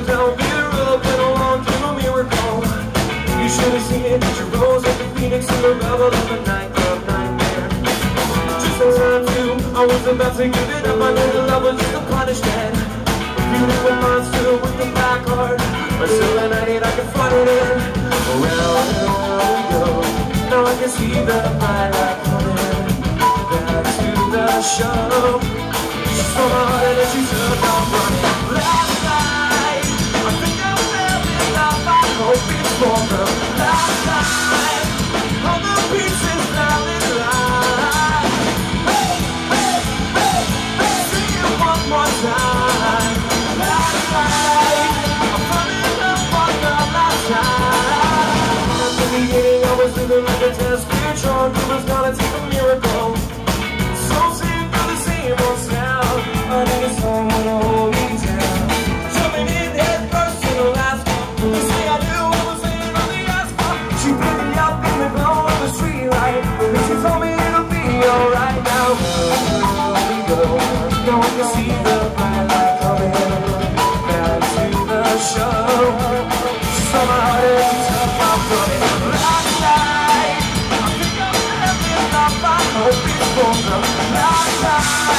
velvet robe and a long dream of miracle. You should have seen it. She rose like a phoenix in the revel of a nightclub nightmare. Just in time to, I was about to give it up. I knew the love was just a punishment. Beautiful monster with the black heart. Until the night I confronted it. Around and around we go. Now I can see the light coming. Back to the show. She's so hard and she took off running. Like a test it was gonna take a miracle. So sick of the same old sound. I need a someone to hold me down. Jumping in head first in the last one. To say I knew I was laying on the asphalt. She picked me up in the glow of the streetlight. And she told me it'll be alright now. Here we go. Now can see the light Not, not.